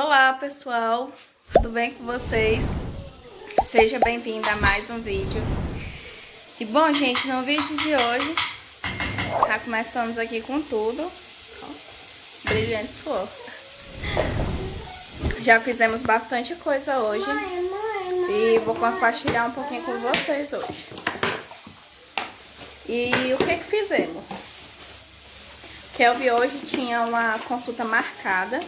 Olá pessoal, tudo bem com vocês? Seja bem-vindo a mais um vídeo. E bom gente, no vídeo de hoje, já começamos aqui com tudo. Ó, brilhante suor. Já fizemos bastante coisa hoje. E vou compartilhar um pouquinho com vocês hoje. E o que que fizemos? Kelvin hoje tinha uma consulta marcada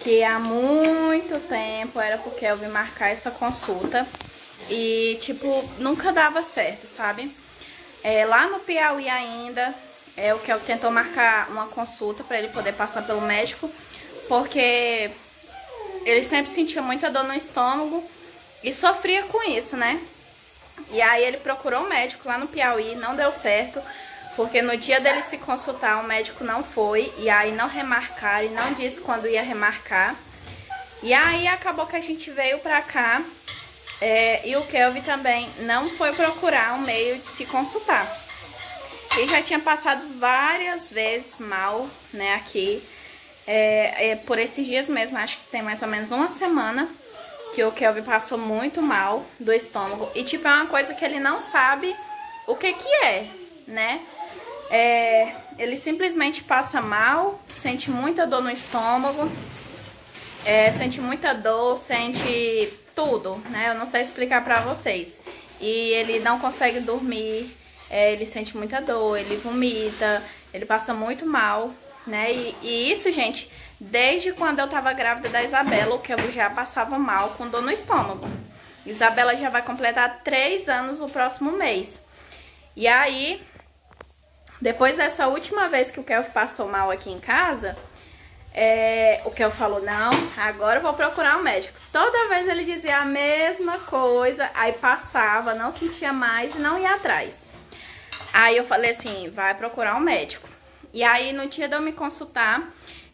que há muito tempo era pro Kelvin marcar essa consulta e, tipo, nunca dava certo, sabe? É, lá no Piauí ainda, é, o Kelvin tentou marcar uma consulta para ele poder passar pelo médico, porque ele sempre sentia muita dor no estômago e sofria com isso, né? E aí ele procurou um médico lá no Piauí, não deu certo, porque no dia dele se consultar, o médico não foi, e aí não remarcaram, e não disse quando ia remarcar. E aí acabou que a gente veio pra cá, é, e o Kelvin também não foi procurar um meio de se consultar. Ele já tinha passado várias vezes mal, né, aqui, é, é, por esses dias mesmo, acho que tem mais ou menos uma semana que o Kelvin passou muito mal do estômago. E, tipo, é uma coisa que ele não sabe o que que é, né? É, ele simplesmente passa mal, sente muita dor no estômago, é, sente muita dor, sente tudo, né? Eu não sei explicar pra vocês. E ele não consegue dormir, é, ele sente muita dor, ele vomita, ele passa muito mal, né? E, e, isso, gente, desde quando eu tava grávida da Isabela, que eu já passava mal com dor no estômago. Isabela já vai completar três anos no próximo mês. E aí, depois dessa última vez que o Kel passou mal aqui em casa, é, o Kel falou, não, agora eu vou procurar um médico. Toda vez ele dizia a mesma coisa, aí passava, não sentia mais e não ia atrás. Aí eu falei assim, vai procurar um médico. E aí no dia de eu me consultar,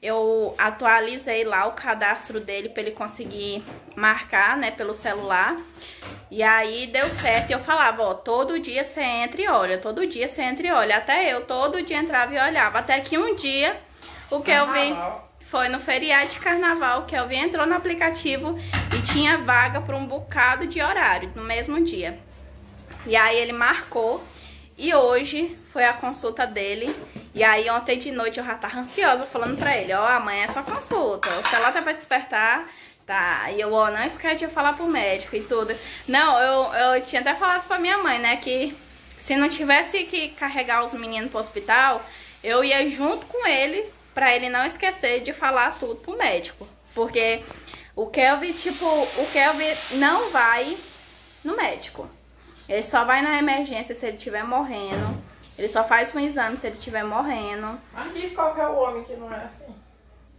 eu atualizei lá o cadastro dele para ele conseguir marcar, né, pelo celular. E aí deu certo. E eu falava, ó, todo dia você entra e olha, todo dia você entra e olha. Até eu, todo dia entrava e olhava. Até que um dia o Kelvin foi no feriado de carnaval, o Kelvin entrou no aplicativo e tinha vaga para um bocado de horário no mesmo dia. E aí ele marcou e hoje foi a consulta dele. E aí ontem de noite eu já tava ansiosa falando pra ele, ó, oh, amanhã é sua consulta. O celular tá pra despertar. Tá, e eu, ó, não esquece de falar pro médico e tudo. Não, eu, eu tinha até falado pra minha mãe, né, que se não tivesse que carregar os meninos pro hospital, eu ia junto com ele pra ele não esquecer de falar tudo pro médico. Porque o Kelvin, tipo, o Kelvin não vai no médico. Ele só vai na emergência se ele estiver morrendo. Ele só faz um exame se ele estiver morrendo. Mas diz qual é o homem que não é assim.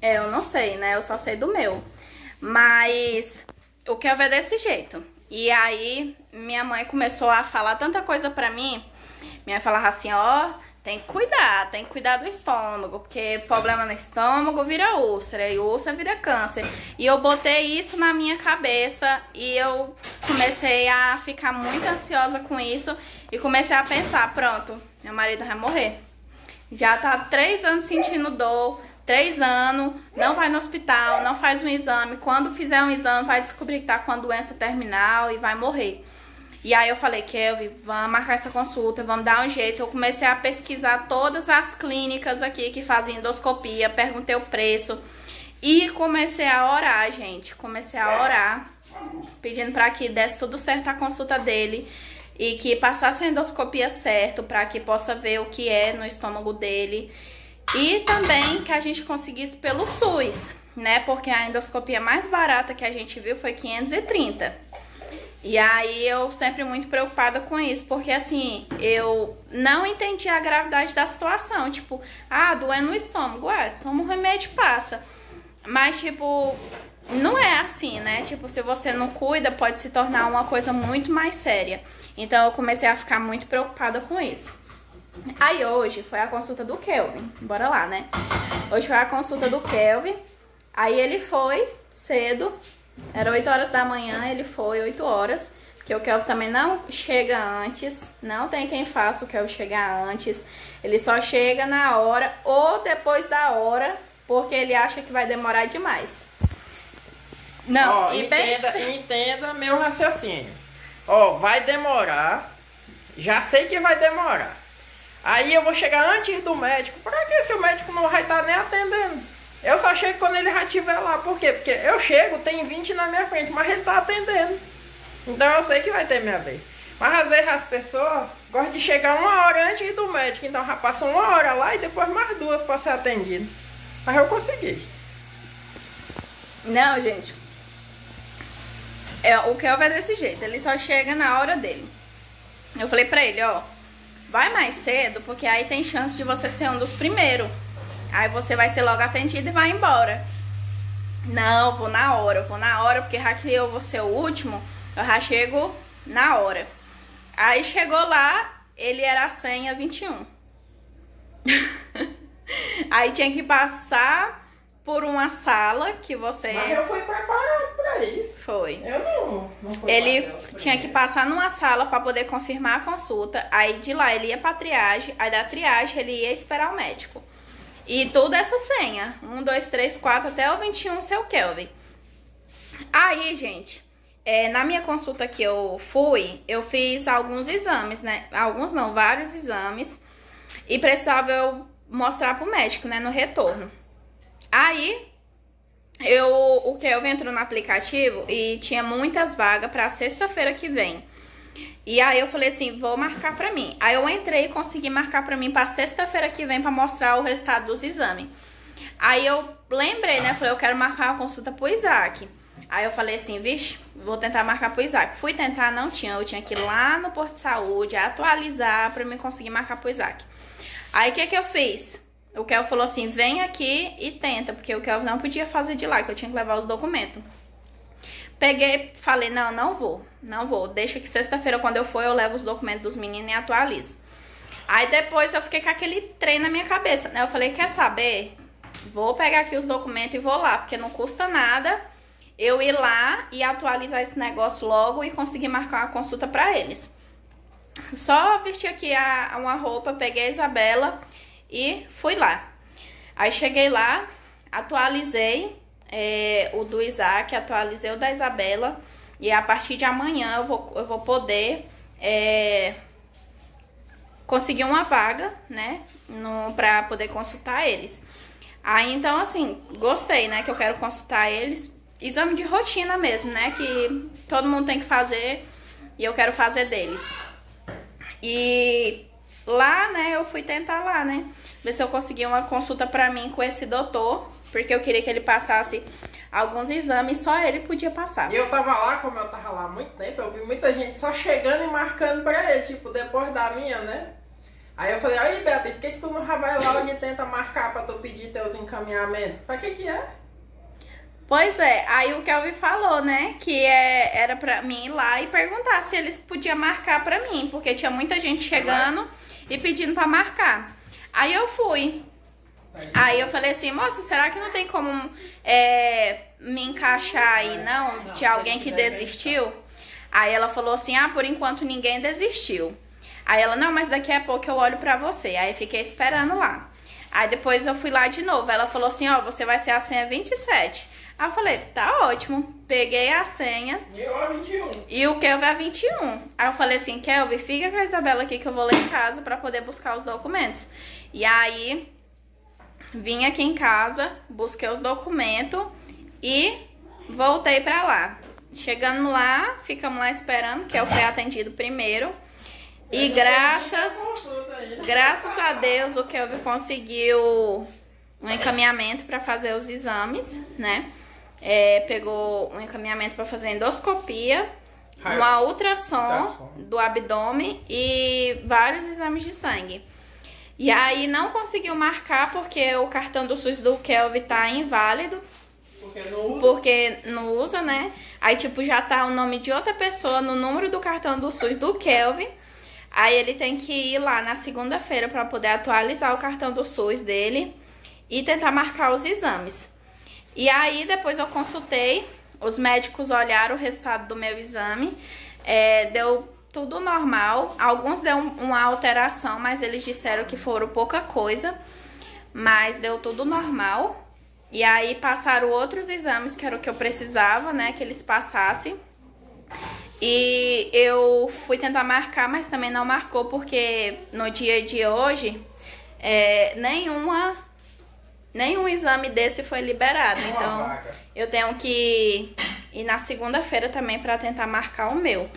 É, eu não sei, né? Eu só sei do meu. Mas o que eu ver desse jeito. E aí minha mãe começou a falar tanta coisa pra mim. Minha mãe falava assim, ó, tem que cuidar, tem que cuidar do estômago, porque problema no estômago vira úlcera e úlcera vira câncer. E eu botei isso na minha cabeça e eu comecei a ficar muito ansiosa com isso e comecei a pensar, pronto, meu marido vai morrer. Já tá três anos sentindo dor, três anos, não vai no hospital, não faz um exame. Quando fizer um exame, vai descobrir que tá com a doença terminal e vai morrer. E aí eu falei, Kelvin, vamos marcar essa consulta, vamos dar um jeito. Eu comecei a pesquisar todas as clínicas aqui que fazem endoscopia, perguntei o preço e comecei a orar, gente. Comecei a orar, pedindo para que desse tudo certo a consulta dele e que passasse a endoscopia certo para que possa ver o que é no estômago dele e também que a gente conseguisse pelo SUS, né? Porque a endoscopia mais barata que a gente viu foi 530. E aí eu sempre muito preocupada com isso, porque assim, eu não entendi a gravidade da situação. Tipo, ah, doendo no estômago, ué, toma um remédio passa. Mas, tipo, não é assim, né? Tipo, se você não cuida, pode se tornar uma coisa muito mais séria. Então eu comecei a ficar muito preocupada com isso. Aí hoje foi a consulta do Kelvin. Bora lá, né? Hoje foi a consulta do Kelvin. Aí ele foi cedo, era 8 horas da manhã, ele foi 8 horas. Porque o Kelvin também não chega antes. Não tem quem faça o Kelvin chegar antes. Ele só chega na hora ou depois da hora. Porque ele acha que vai demorar demais. Não, Ó, e bem. entenda, entenda meu raciocínio. Ó, vai demorar. Já sei que vai demorar. Aí eu vou chegar antes do médico. Pra que se o médico não vai estar nem atendendo? Eu só chego quando ele já estiver lá. Por quê? Porque eu chego, tem 20 na minha frente, mas ele tá atendendo. Então eu sei que vai ter minha vez. Mas às vezes as pessoas gostam de chegar uma hora antes do médico. Então já passam uma hora lá e depois mais duas para ser atendido. Mas eu consegui. Não, gente. É, o Kelvin é desse jeito, ele só chega na hora dele. Eu falei pra ele, ó, vai mais cedo, porque aí tem chance de você ser um dos primeiros. Aí você vai ser logo atendido e vai embora. Não, vou na hora, vou na hora, porque já que eu vou ser o último, eu já chego na hora. Aí chegou lá, ele era a senha 21. aí tinha que passar por uma sala que você. Mas eu fui preparado pra isso. Foi. Eu não, não fui Ele tinha que passar numa sala para poder confirmar a consulta. Aí de lá ele ia pra triagem. Aí da triagem ele ia esperar o médico. E tudo essa senha. 1, 2, 3, 4 até o 21, seu Kelvin. Aí, gente, é, na minha consulta que eu fui, eu fiz alguns exames, né? Alguns não, vários exames. E precisava eu mostrar pro médico, né? No retorno. Aí, eu, o Kelvin entrou no aplicativo e tinha muitas vagas pra sexta-feira que vem. E aí eu falei assim, vou marcar pra mim. Aí eu entrei e consegui marcar pra mim pra sexta-feira que vem pra mostrar o resultado dos exames. Aí eu lembrei, né? Falei, eu quero marcar uma consulta pro Isaac. Aí eu falei assim, vixe, vou tentar marcar pro Isaac. Fui tentar, não tinha. Eu tinha que ir lá no Porto de Saúde, atualizar pra me conseguir marcar pro Isaac. Aí o que que eu fiz? O Kel falou assim, vem aqui e tenta, porque o Kel não podia fazer de lá, que eu tinha que levar os documentos. Peguei, falei, não, não vou, não vou. Deixa que sexta-feira, quando eu for, eu levo os documentos dos meninos e atualizo. Aí depois eu fiquei com aquele trem na minha cabeça, né? Eu falei, quer saber? Vou pegar aqui os documentos e vou lá, porque não custa nada eu ir lá e atualizar esse negócio logo e conseguir marcar uma consulta pra eles. Só vesti aqui a, uma roupa, peguei a Isabela e fui lá. Aí cheguei lá, atualizei é, o do Isaac, atualizei o da Isabela. E a partir de amanhã eu vou, eu vou poder é, conseguir uma vaga, né? No, pra poder consultar eles. Aí então, assim, gostei, né? Que eu quero consultar eles. Exame de rotina mesmo, né? Que todo mundo tem que fazer e eu quero fazer deles. E lá, né, eu fui tentar lá, né? Ver se eu conseguia uma consulta pra mim com esse doutor, porque eu queria que ele passasse alguns exames, só ele podia passar. E eu tava lá, como eu tava lá há muito tempo, eu vi muita gente só chegando e marcando pra ele, tipo, depois da minha, né? Aí eu falei, aí Beatriz, por que, que tu não vai lá onde tenta marcar pra tu pedir teus encaminhamentos? Pra que que é? Pois é, aí o Kelvin falou, né, que é, era pra mim ir lá e perguntar se eles podiam marcar pra mim, porque tinha muita gente chegando e pedindo pra marcar. Aí eu fui. Aí eu falei assim, moça, será que não tem como é, me encaixar aí, não? De alguém que desistiu? Aí ela falou assim, ah, por enquanto ninguém desistiu. Aí ela, não, mas daqui a pouco eu olho pra você. Aí fiquei esperando lá. Aí depois eu fui lá de novo. Ela falou assim, ó, você vai ser a senha 27. Aí eu falei, tá ótimo. Peguei a senha E eu a 21. e o Kelvin é 21. Aí eu falei assim, Kelvin, fica com a Isabela aqui que eu vou lá em casa pra poder buscar os documentos. E aí, vim aqui em casa, busquei os documentos e voltei pra lá. Chegando lá, ficamos lá esperando, que eu fui atendido primeiro. E graças, graças a Deus, o Kelvin conseguiu um encaminhamento para fazer os exames, né? É, pegou um encaminhamento para fazer endoscopia, uma ultrassom Ultrassom. do abdômen e vários exames de sangue. E aí não conseguiu marcar porque o cartão do SUS do Kelvin tá inválido, Porque não usa. porque não usa, né? Aí, tipo, já tá o nome de outra pessoa no número do cartão do SUS do Kelvin. Aí ele tem que ir lá na segunda-feira para poder atualizar o cartão do SUS dele e tentar marcar os exames. E aí depois eu consultei, os médicos olharam o resultado do meu exame, é, deu tudo normal. Alguns deu um- uma alteração, mas eles disseram que foram pouca coisa, mas deu tudo normal. E aí passaram outros exames, que era o que eu precisava, né? Que eles passassem. E eu fui tentar marcar, mas também não marcou, porque no dia de hoje, é, nenhuma, nenhum exame desse foi liberado. Então, eu tenho que ir na segunda-feira também para tentar marcar o meu.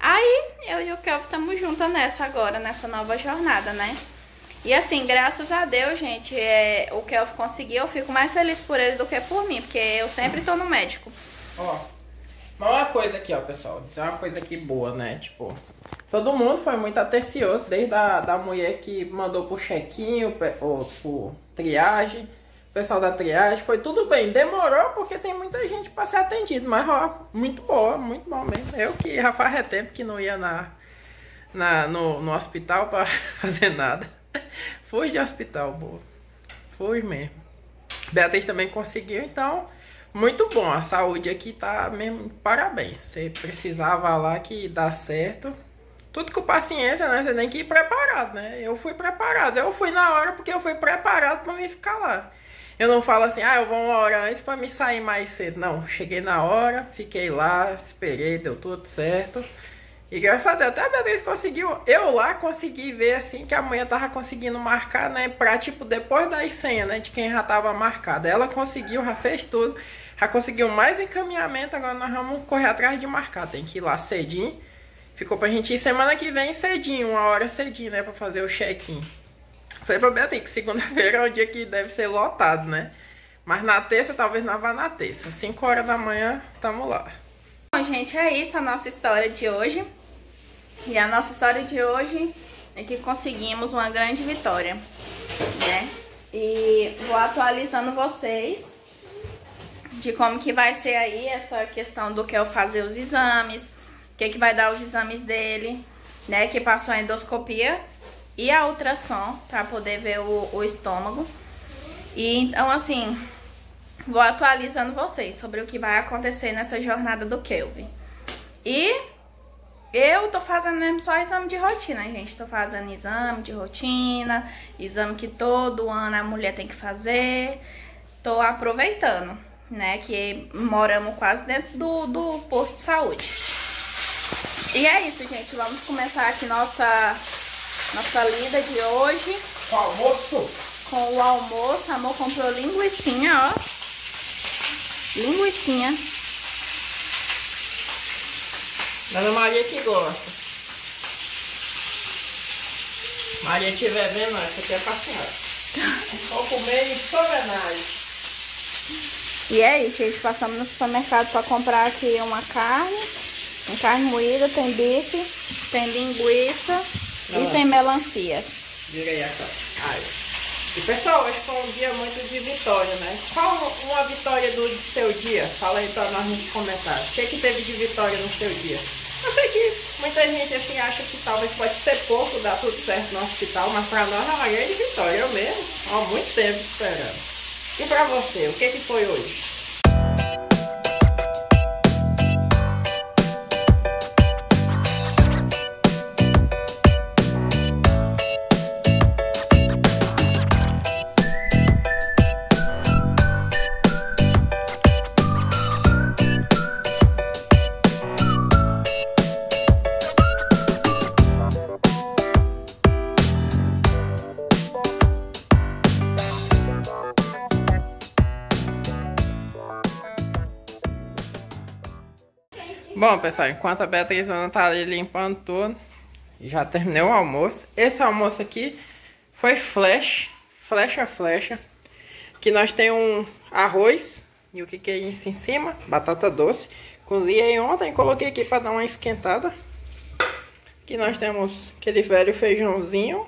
Aí, eu e o Kelvin estamos juntas nessa agora, nessa nova jornada, né? E assim, graças a Deus, gente, é, o Kelvin conseguiu, eu fico mais feliz por ele do que por mim, porque eu sempre tô no médico. Ó, mas uma coisa aqui, ó, pessoal, dizer uma coisa aqui boa, né? Tipo, todo mundo foi muito atencioso, desde a da mulher que mandou pro chequinho, ou pro triagem, pessoal da triagem, foi tudo bem. Demorou porque tem muita gente para ser atendido, mas ó, muito boa, muito bom mesmo. Eu que já faz tempo que não ia na, na, no, no hospital para fazer nada. Fui de hospital, boa. Fui mesmo. Beatriz também conseguiu, então muito bom. A saúde aqui tá mesmo. Parabéns. Você precisava lá que dá certo. Tudo com paciência, né? Você tem que ir preparado, né? Eu fui preparado. Eu fui na hora porque eu fui preparado para me ficar lá. Eu não falo assim, ah, eu vou uma hora antes para me sair mais cedo. Não, cheguei na hora, fiquei lá, esperei, deu tudo certo. E graças a Deus, até a Beatriz conseguiu. Eu lá consegui ver assim que a mulher tava conseguindo marcar, né? Pra tipo, depois das senhas, né? De quem já tava marcada. Ela conseguiu, já fez tudo. Já conseguiu mais encaminhamento. Agora nós vamos correr atrás de marcar. Tem que ir lá cedinho. Ficou pra gente ir semana que vem cedinho, uma hora cedinho, né? Pra fazer o check-in. Foi pra Beatriz, segunda-feira é o dia que deve ser lotado, né? Mas na terça, talvez nós vá na terça. 5 horas da manhã, tamo lá. Bom, gente, é isso a nossa história de hoje. E a nossa história de hoje é que conseguimos uma grande vitória, né? E vou atualizando vocês de como que vai ser aí essa questão do que eu fazer os exames, o que que vai dar os exames dele, né? Que passou a endoscopia e a ultrassom para poder ver o, o estômago. E então, assim, vou atualizando vocês sobre o que vai acontecer nessa jornada do Kelvin. E eu tô fazendo mesmo só exame de rotina, gente. Tô fazendo exame de rotina, exame que todo ano a mulher tem que fazer. Tô aproveitando, né? Que moramos quase dentro do, do posto de saúde. E é isso, gente. Vamos começar aqui nossa, nossa lida de hoje. O almoço. Com o almoço. A amor comprou linguiçinha, ó. Linguiçinha. Dona Maria que gosta. Maria estiver vendo, essa aqui é pra senhora. Vou comer em homenagem. E é isso, gente. Passamos no supermercado pra comprar aqui uma carne. Tem carne moída, tem bife, tem linguiça Não. e tem melancia. Vira aí a cara. E pessoal, hoje foi um dia muito de vitória, né? Qual uma vitória do seu dia? Fala aí pra nós nos comentários. O que, que teve de vitória no seu dia? Eu sei que muita gente assim acha que talvez pode ser pouco dar tudo certo no hospital, mas para nós é uma grande vitória. Eu mesmo, há muito tempo esperando. E para você, o que, que foi hoje? Bom, pessoal, enquanto a Beatriz Ana tá ali limpando tudo, já terminei o almoço. Esse almoço aqui foi flash, flecha flecha. Que nós temos um arroz e o que que é isso em cima? Batata doce. Cozinhei ontem, coloquei aqui para dar uma esquentada. Aqui nós temos aquele velho feijãozinho.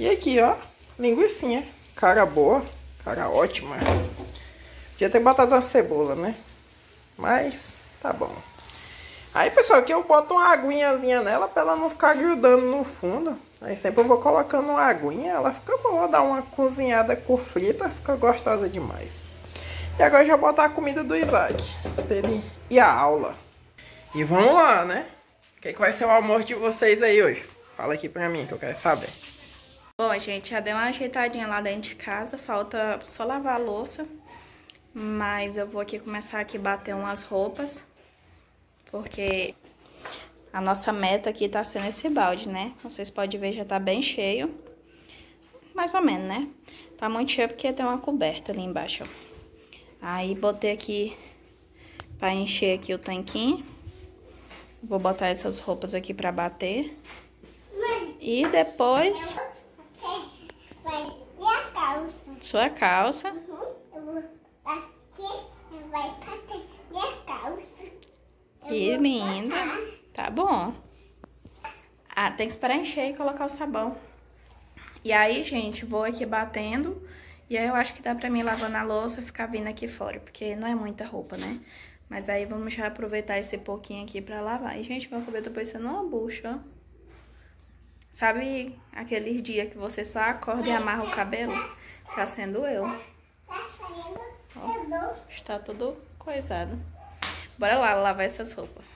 E aqui, ó, linguiçinha. Cara boa, cara ótima. Podia ter botado uma cebola, né? Mas tá bom. Aí, pessoal, aqui eu boto uma aguinhazinha nela pra ela não ficar grudando no fundo. Aí sempre eu vou colocando uma aguinha, ela fica boa, dá uma cozinhada com frita, fica gostosa demais. E agora já botar a comida do Isaac, ele ir à aula. E vamos lá, né? O que, que vai ser o almoço de vocês aí hoje? Fala aqui pra mim que eu quero saber. Bom, gente, já deu uma ajeitadinha lá dentro de casa, falta só lavar a louça. Mas eu vou aqui começar aqui bater umas roupas. Porque a nossa meta aqui tá sendo esse balde, né? Vocês podem ver, já tá bem cheio. Mais ou menos, né? Tá muito cheio porque tem uma coberta ali embaixo, ó. Aí botei aqui pra encher aqui o tanquinho. Vou botar essas roupas aqui pra bater. E depois... Minha calça. Sua calça. Uhum. Eu vou vai bater minha calça. Que linda. Tá bom. Ah, tem que esperar encher e colocar o sabão. E aí, gente, vou aqui batendo. E aí eu acho que dá pra mim lavando a louça ficar vindo aqui fora. Porque não é muita roupa, né? Mas aí vamos já aproveitar esse pouquinho aqui pra lavar. E, gente, meu cabelo tá parecendo uma bucha, ó. Sabe aqueles dias que você só acorda e amarra o cabelo? Tá sendo eu. Tá Ó. Está tudo coisado. Bora lá lavar essas roupas.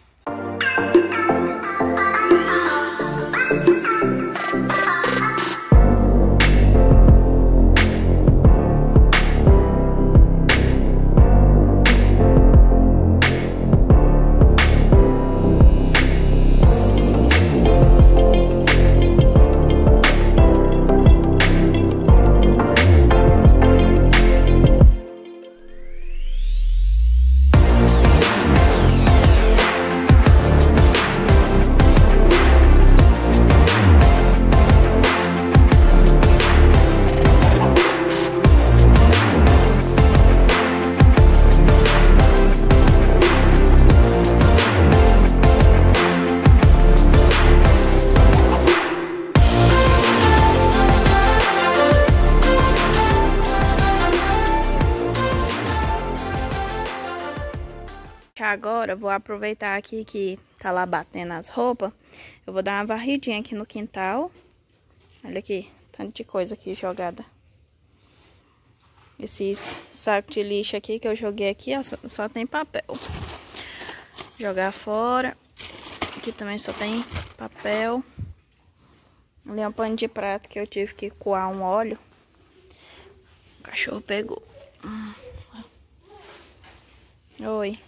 Aproveitar aqui que tá lá batendo as roupas. Eu vou dar uma varridinha aqui no quintal. Olha aqui, tanto de coisa aqui jogada. Esses sacos de lixo aqui que eu joguei aqui, ó, só, só tem papel. Jogar fora. Aqui também só tem papel. Ali é um pano de prato que eu tive que coar um óleo. O cachorro pegou. Hum. Oi.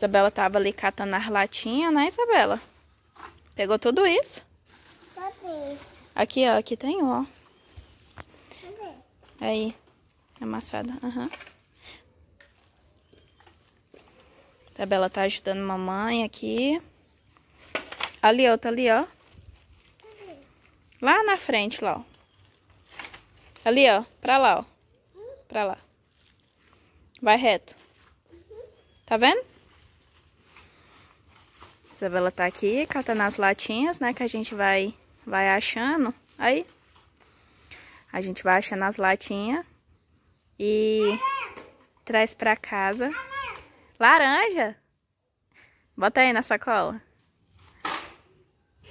Isabela tava ali catando as latinhas, né, Isabela? Pegou tudo isso? Aqui, ó. Aqui tem ó. Cadê? Aí. Amassada. Aham. Isabela tá ajudando mamãe aqui. Ali, ó. Tá ali, ó. Lá na frente, lá, ó. Ali, ó. Pra lá, ó. Pra lá. Vai reto. Tá vendo? Isabela tá aqui catando as latinhas, né? Que a gente vai, vai achando. Aí. A gente vai achando as latinhas. E traz pra casa. Laranja! Bota aí na sacola.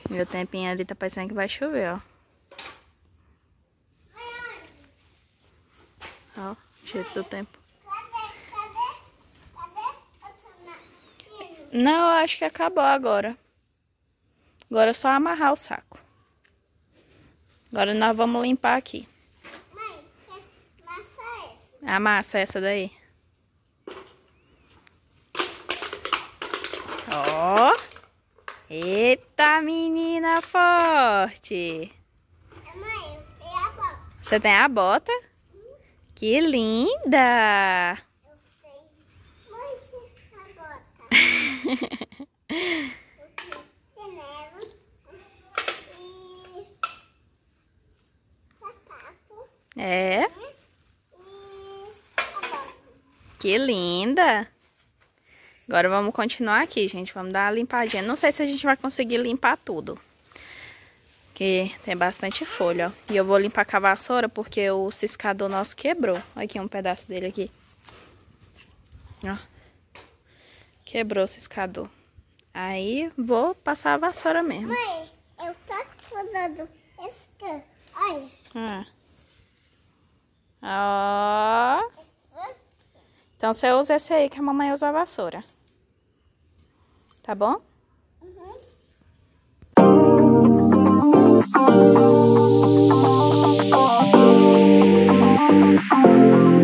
O tempinho ali tá parecendo que vai chover, ó. Ó, jeito do tempo. Cadê? Cadê? Cadê? Eu tô na... Não, eu acho que acabou agora. Agora é só amarrar o saco. Agora nós vamos limpar aqui. Mãe, massa essa? Amassa essa daí. Ó. Eita, menina forte. Mãe, e a bota? Você tem a bota? Que linda! Eu sei. Mãe, e a bota? Chinelo. E... Sapato. É, que linda! Agora vamos continuar aqui, gente. Vamos dar uma limpadinha. Não sei se a gente vai conseguir limpar tudo. Porque tem bastante folha, ó. E eu vou limpar com a vassoura porque o ciscador nosso quebrou. Aqui um pedaço dele aqui. Ó. Quebrou o ciscador. Aí vou passar a vassoura mesmo. Mãe, eu tô usando esse can. Olha. Ah. Ó. Então você usa esse aí que a mamãe usa a vassoura. Tá bom? gente,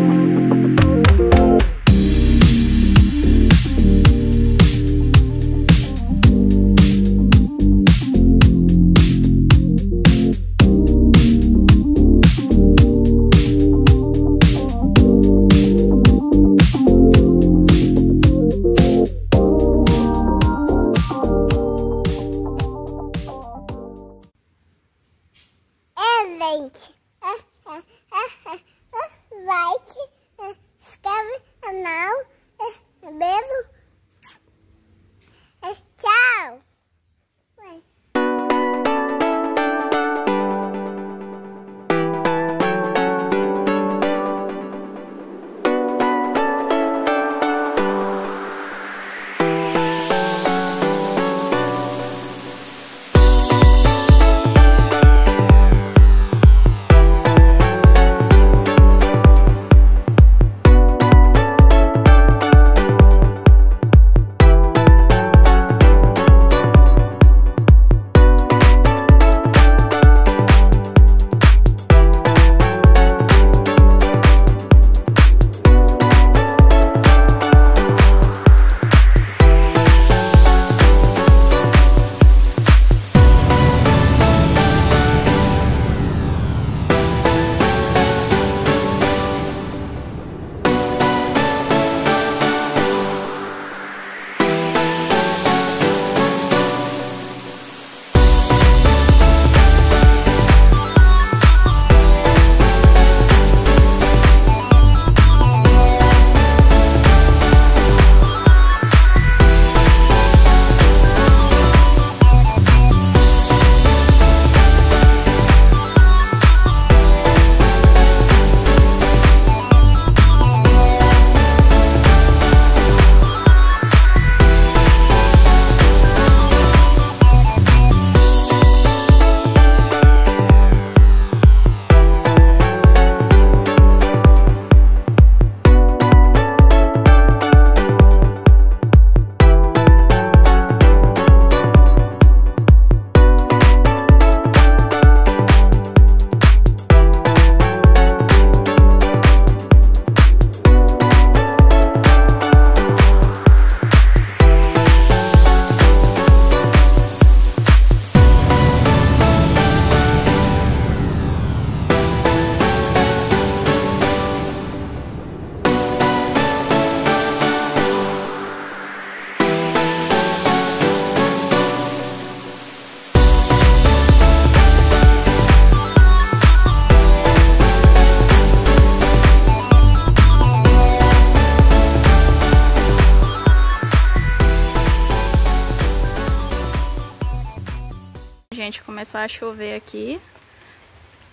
começou a chover aqui.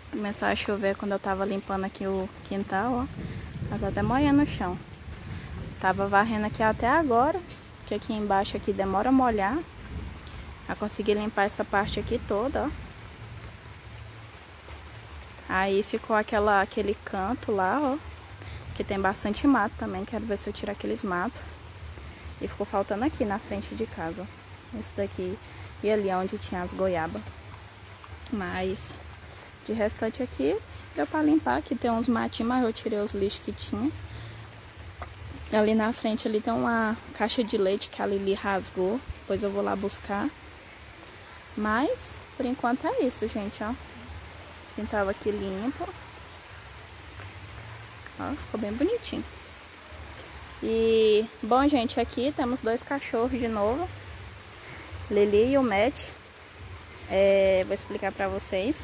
Começou a chover quando eu tava limpando aqui o quintal, ó. Tá até molhando no chão. Tava varrendo aqui até agora, que aqui embaixo aqui demora a molhar. Pra conseguir limpar essa parte aqui toda, ó. Aí ficou aquela, aquele canto lá, ó. Que tem bastante mato também. Quero ver se eu tiro aqueles matos. E ficou faltando aqui na frente de casa, ó. Esse daqui e ali onde tinha as goiabas. Mas de restante aqui deu pra limpar. Aqui tem uns matinhos, mas eu tirei os lixos que tinha. Ali na frente ali tem uma caixa de leite que a Lili rasgou. Depois eu vou lá buscar. Mas, por enquanto é isso, gente, ó. Quintal aqui limpo. Ó, ficou bem bonitinho. E, bom, gente, aqui temos dois cachorros de novo. Lili e o Matt. É, vou explicar pra vocês.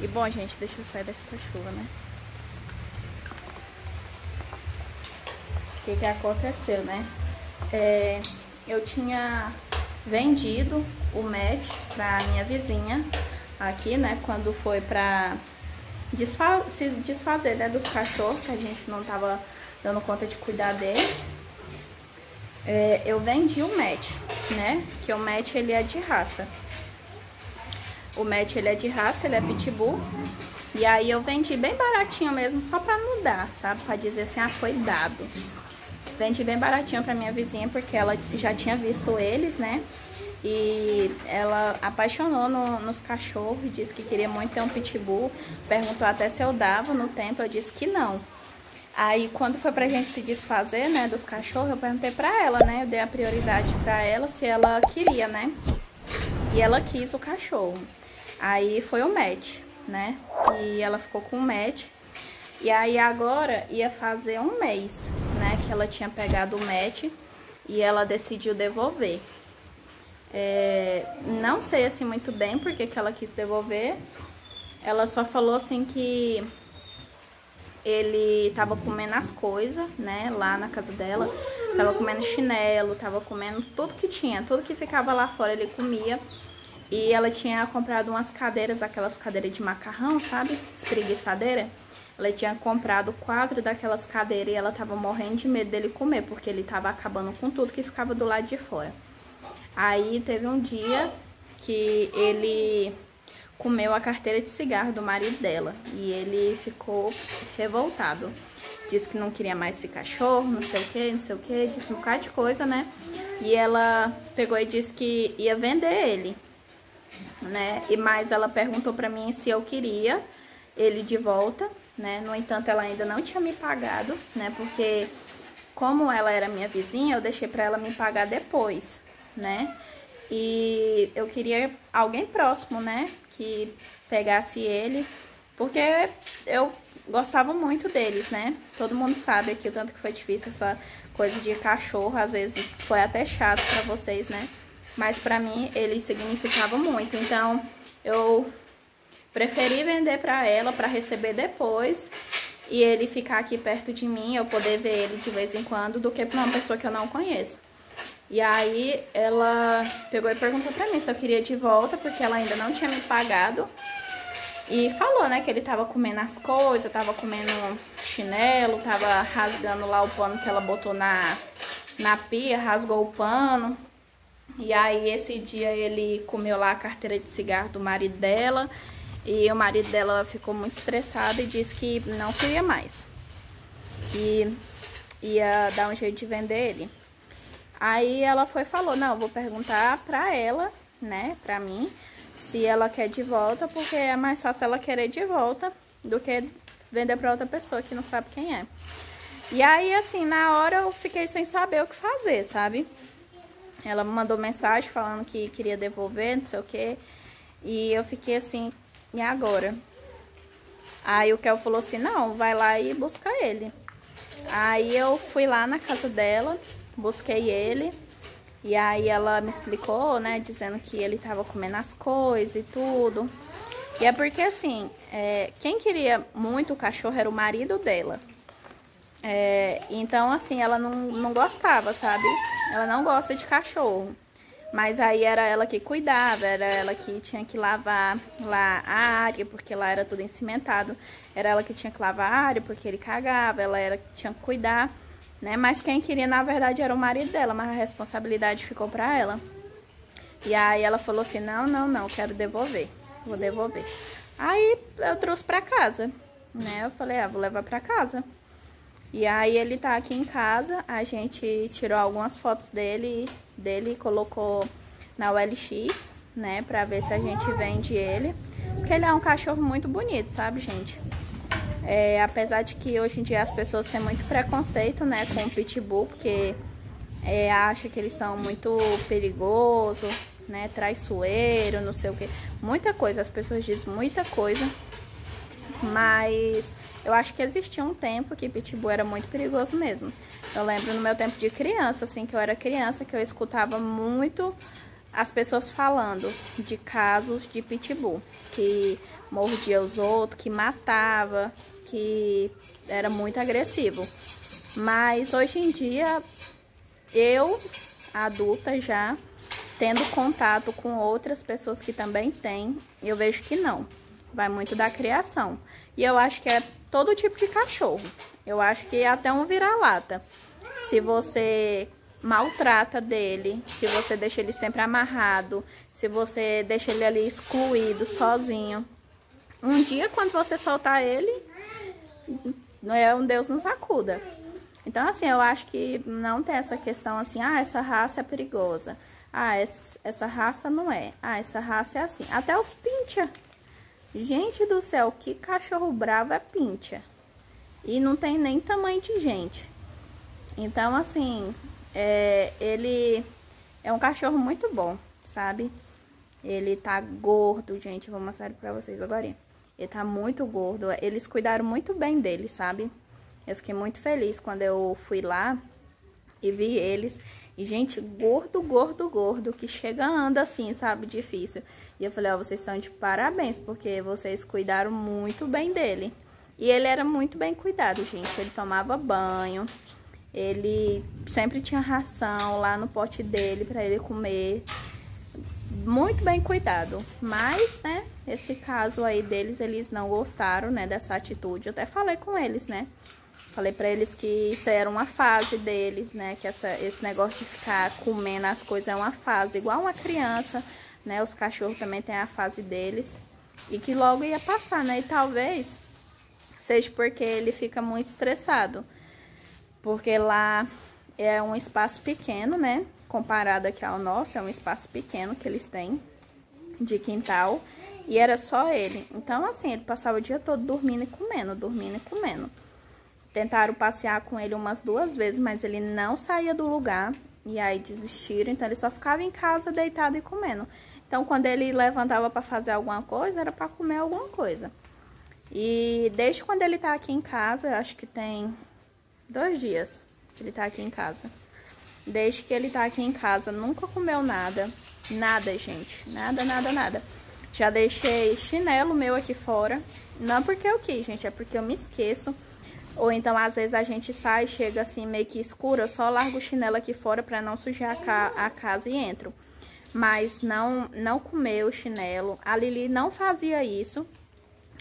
E bom, gente, deixa eu sair dessa chuva, né? O que que aconteceu, né? É, eu tinha vendido o Matt pra minha vizinha aqui, né? Quando foi pra desfa se desfazer né, dos cachorros, que a gente não tava dando conta de cuidar deles é, eu vendi o match, né? Que o match ele é de raça. O match ele é de raça, ele é pitbull. E aí eu vendi bem baratinho mesmo, só pra não dar, sabe? Pra dizer assim, ah, foi dado. Vendi bem baratinho pra minha vizinha, porque ela já tinha visto eles, né? E ela apaixonou no, nos cachorros, disse que queria muito ter um pitbull. Perguntou até se eu dava no tempo, eu disse que não. Aí, quando foi pra gente se desfazer, né, dos cachorros, eu perguntei pra ela, né, eu dei a prioridade pra ela se ela queria, né, e ela quis o cachorro. Aí foi o match, né, e ela ficou com o match. E aí agora ia fazer um mês, né, que ela tinha pegado o match e ela decidiu devolver. É, não sei assim muito bem porque que ela quis devolver. Ela só falou assim que ele tava comendo as coisas, né, lá na casa dela. Tava comendo chinelo, tava comendo tudo que tinha, tudo que ficava lá fora ele comia. E ela tinha comprado umas cadeiras, aquelas cadeiras de macarrão, sabe? Espreguiçadeira. Ela tinha comprado quatro daquelas cadeiras e ela tava morrendo de medo dele comer, porque ele tava acabando com tudo que ficava do lado de fora. Aí teve um dia que ele comeu a carteira de cigarro do marido dela e ele ficou revoltado. Disse que não queria mais esse cachorro, não sei o que, não sei o que, disse um bocado de coisa, né? E ela pegou e disse que ia vender ele, né? E mais ela perguntou pra mim se eu queria ele de volta, né? No entanto, ela ainda não tinha me pagado, né? Porque como ela era minha vizinha, eu deixei pra ela me pagar depois, né? E eu queria alguém próximo, né? Que pegasse ele, porque eu gostava muito deles, né? Todo mundo sabe aqui o tanto que foi difícil essa coisa de cachorro, às vezes foi até chato pra vocês, né? Mas pra mim ele significava muito, então eu preferi vender pra ela pra receber depois e ele ficar aqui perto de mim, eu poder ver ele de vez em quando, do que pra uma pessoa que eu não conheço. E aí ela pegou e perguntou pra mim se eu queria de volta, porque ela ainda não tinha me pagado. E falou, né, que ele tava comendo as coisas, tava comendo chinelo, tava rasgando lá o pano que ela botou na, na pia, rasgou o pano. E aí esse dia ele comeu lá a carteira de cigarro do marido dela. E o marido dela ficou muito estressado e disse que não queria mais. Que ia dar um jeito de vender ele. Aí ela foi e falou, não, vou perguntar pra ela, né, pra mim, se ela quer de volta, porque é mais fácil ela querer de volta do que vender pra outra pessoa que não sabe quem é. E aí, assim, na hora eu fiquei sem saber o que fazer, sabe? Ela me mandou mensagem falando que queria devolver, não sei o quê. E eu fiquei assim, e agora? Aí o Kel falou assim, não, vai lá e busca ele. Aí eu fui lá na casa dela, busquei ele. E aí ela me explicou, né, dizendo que ele tava comendo as coisas e tudo. E é porque, assim, é, quem queria muito o cachorro era o marido dela. É, então, assim, ela não, não gostava, sabe? Ela não gosta de cachorro. Mas aí era ela que cuidava, era ela que tinha que lavar lá a área, porque lá era tudo encimentado. Era ela que tinha que lavar a área, porque ele cagava, ela era que tinha que cuidar, né? Mas quem queria, na verdade, era o marido dela, mas a responsabilidade ficou pra ela. E aí ela falou assim, não, não, não, quero devolver, vou devolver. Aí eu trouxe pra casa, né? Eu falei, ah, vou levar pra casa. E aí ele tá aqui em casa, a gente tirou algumas fotos dele, dele e colocou na OLX, né, pra ver se a gente vende ele. Porque ele é um cachorro muito bonito, sabe, gente? É, apesar de que hoje em dia as pessoas têm muito preconceito, né, com o pitbull, porque é, acha que eles são muito perigosos, né, traiçoeiro, não sei o que. Muita coisa, as pessoas dizem muita coisa, mas eu acho que existia um tempo que pitbull era muito perigoso mesmo. Eu lembro no meu tempo de criança, assim, que eu era criança, que eu escutava muito as pessoas falando de casos de pitbull, que mordia os outros, que matava, que era muito agressivo. Mas hoje em dia, eu, adulta já, tendo contato com outras pessoas que também têm, eu vejo que não. Vai muito da criação. E eu acho que é todo tipo de cachorro. Eu acho que é até um vira-lata. Se você maltrata dele, se você deixa ele sempre amarrado, se você deixa ele ali excluído, sozinho. Um dia, quando você soltar ele, não é um Deus nos acuda. Então, assim, eu acho que não tem essa questão assim, ah, essa raça é perigosa. Ah, essa raça não é. Ah, essa raça é assim. Até os pincha Gente do céu, que cachorro bravo é pincha. E não tem nem tamanho de gente. Então, assim, é, ele é um cachorro muito bom, sabe? Ele tá gordo, gente. Vou mostrar pra vocês agora. Ele tá muito gordo. Eles cuidaram muito bem dele, sabe? Eu fiquei muito feliz quando eu fui lá e vi eles. E, gente, gordo, gordo, gordo, que chega anda assim, sabe? Difícil. E eu falei, ó, oh, vocês estão de parabéns, porque vocês cuidaram muito bem dele. E ele era muito bem cuidado, gente. Ele tomava banho, ele sempre tinha ração lá no pote dele para ele comer. Muito bem cuidado. Mas, né, esse caso aí deles, eles não gostaram, né, dessa atitude. Eu até falei com eles, né? Falei pra eles que isso era uma fase deles, né? Que essa, esse negócio de ficar comendo as coisas é uma fase, igual uma criança, né? Os cachorros também têm a fase deles. E que logo ia passar, né? E talvez seja porque ele fica muito estressado. Porque lá é um espaço pequeno, né? Comparado aqui ao nosso, é um espaço pequeno que eles têm de quintal. E era só ele. Então, assim, ele passava o dia todo dormindo e comendo, dormindo e comendo. Tentaram passear com ele umas duas vezes, mas ele não saía do lugar. E aí desistiram, então ele só ficava em casa deitado e comendo. Então quando ele levantava para fazer alguma coisa, era para comer alguma coisa. E desde quando ele tá aqui em casa, acho que tem dois dias que ele tá aqui em casa. Desde que ele tá aqui em casa, nunca comeu nada. Nada, gente. Nada, nada, nada. Já deixei chinelo meu aqui fora. Não porque eu quis, gente, é porque eu me esqueço. Ou então, às vezes, a gente sai, chega assim meio que escuro, eu só largo o chinelo aqui fora pra não sujar a, ca a casa e entro. Mas não, não comeu o chinelo. A Lili não fazia isso.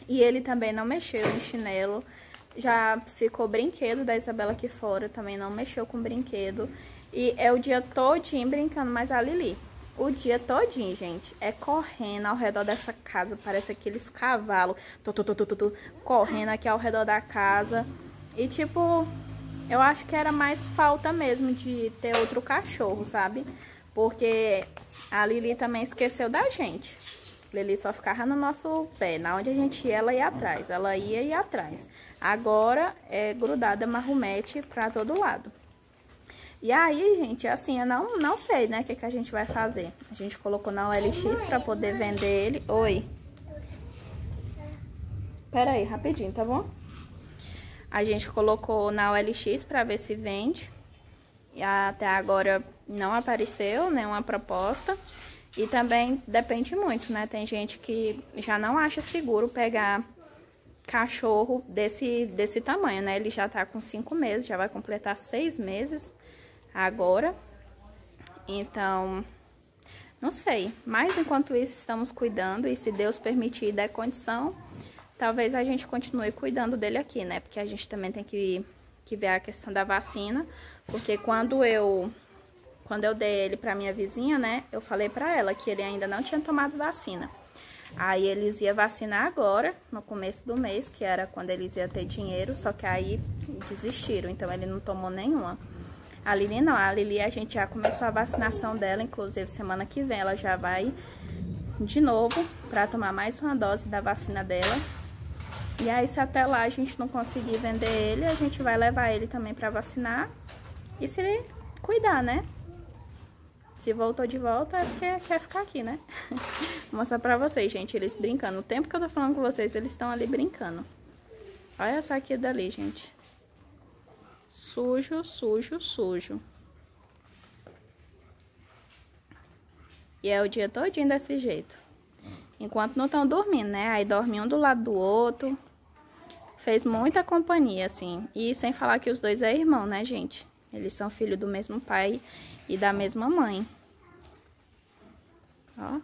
E ele também não mexeu em chinelo. Já ficou brinquedo da Isabela aqui fora, também não mexeu com brinquedo. E é o dia todinho brincando, mas a Lili, o dia todinho, gente, é correndo ao redor dessa casa. Parece aqueles cavalos, tu, tu, tu, correndo aqui ao redor da casa. E tipo, eu acho que era mais falta mesmo de ter outro cachorro, sabe? Porque a Lili também esqueceu da gente. Lili só ficava no nosso pé. Na onde a gente ia, ela ia atrás. Ela ia e atrás. Agora é grudada marrumete pra todo lado. E aí, gente, assim, eu não, não sei, né, o que, que a gente vai fazer. A gente colocou na OLX pra poder vender ele. Oi. Pera aí, rapidinho, tá bom? A gente colocou na OLX pra ver se vende. E até agora não apareceu nenhuma né, proposta. E também depende muito, né? Tem gente que já não acha seguro pegar cachorro desse, desse tamanho, né? Ele já tá com cinco meses, já vai completar seis meses agora. Então, Não sei, mas enquanto isso estamos cuidando e se Deus permitir e der condição, talvez a gente continue cuidando dele aqui, né? Porque a gente também tem que, que ver a questão da vacina, porque quando eu quando eu dei ele pra minha vizinha, né, eu falei pra ela que ele ainda não tinha tomado vacina. Aí eles iam vacinar agora, no começo do mês, que era quando eles iam ter dinheiro, só que aí desistiram, então ele não tomou nenhuma. A Lili não, a Lili a gente já começou a vacinação dela, inclusive semana que vem ela já vai de novo para tomar mais uma dose da vacina dela. E aí se até lá a gente não conseguir vender ele, a gente vai levar ele também para vacinar e se cuidar, né? Se voltou de volta é porque quer ficar aqui, né? Vou mostrar pra vocês, gente, eles brincando. O tempo que eu tô falando com vocês, eles estão ali brincando. Olha só aqui dali, gente. Sujo, sujo, sujo. E é o dia todinho desse jeito. Enquanto não estão dormindo, né? Aí dorme um do lado do outro. Fez muita companhia, assim. E sem falar que os dois é irmão, né, gente? Eles são filhos do mesmo pai e da mesma mãe. Ó.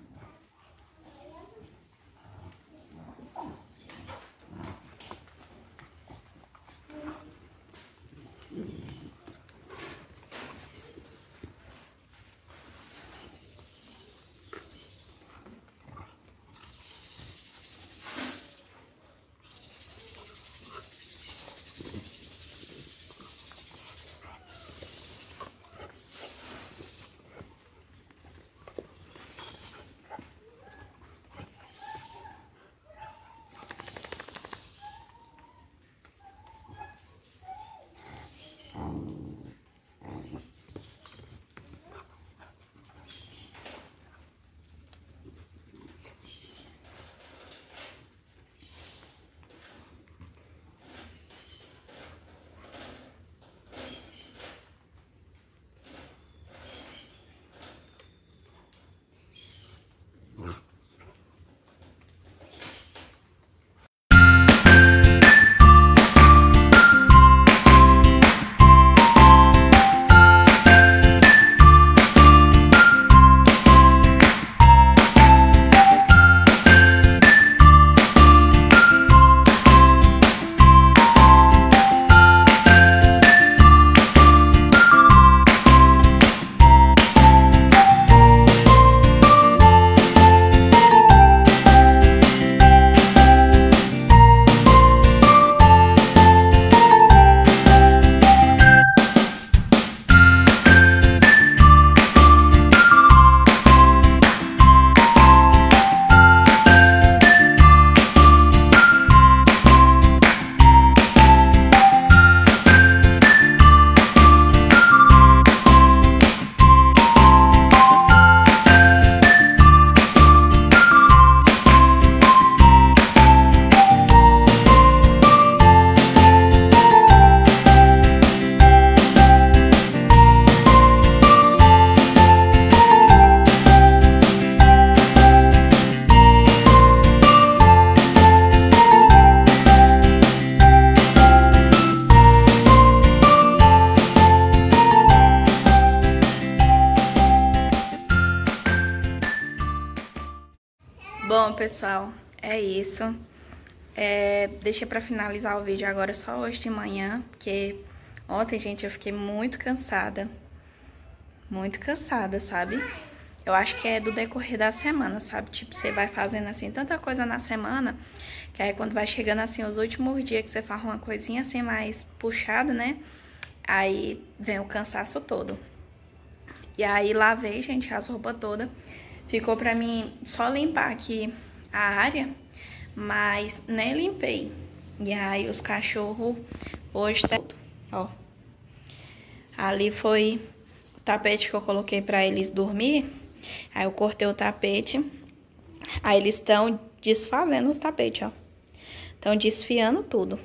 pessoal, é isso. É, deixei pra finalizar o vídeo agora só hoje de manhã, porque ontem, gente, eu fiquei muito cansada. Muito cansada, sabe? Eu acho que é do decorrer da semana, sabe? Tipo, você vai fazendo assim tanta coisa na semana, que aí quando vai chegando assim os últimos dias que você faz uma coisinha assim mais puxada, né? Aí vem o cansaço todo. E aí lavei, gente, as roupas todas. Ficou pra mim só limpar aqui a área, mas nem limpei. E aí os cachorros hoje tá ó. Ali foi o tapete que eu coloquei pra eles dormir. Aí eu cortei o tapete. Aí eles estão desfazendo os tapetes, ó. Estão desfiando tudo.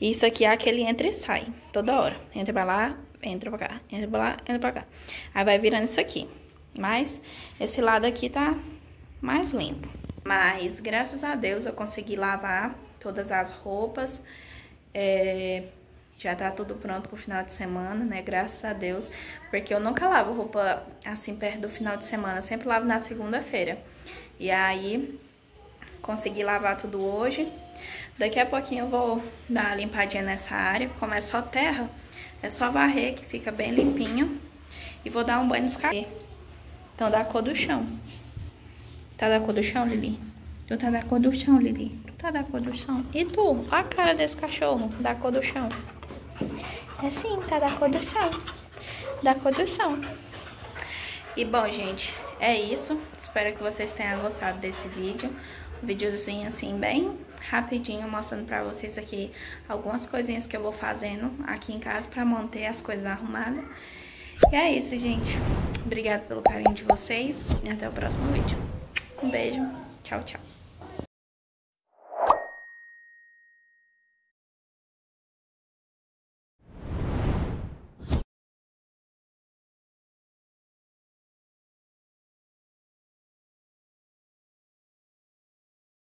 Isso aqui é aquele entra e sai, toda hora. Entra pra lá, entra pra cá, entra pra lá, entra pra cá. Aí vai virando isso aqui. Mas esse lado aqui tá mais limpo. Mas graças a Deus eu consegui lavar todas as roupas. É, Já tá tudo pronto pro final de semana, né? Graças a Deus. Porque eu nunca lavo roupa assim perto do final de semana. Eu sempre lavo na segunda-feira. E aí, consegui lavar tudo hoje. Daqui a pouquinho eu vou dar uma limpadinha nessa área. Como é só terra, é só varrer que fica bem limpinho. E vou dar um banho nos cabelos. Então, da cor do chão. Tá da cor do chão, Lili? Tu tá da cor do chão, Lili? Tu tá da cor do chão? E tu? A cara desse cachorro da cor do chão. É sim, tá da cor do chão. Da cor do chão. E bom, gente, é isso. Espero que vocês tenham gostado desse vídeo. Um videozinho assim, bem rapidinho, mostrando pra vocês aqui algumas coisinhas que eu vou fazendo aqui em casa pra manter as coisas arrumadas. E é isso, gente. Obrigada pelo carinho de vocês e até o próximo vídeo. Um beijo. Tchau, tchau.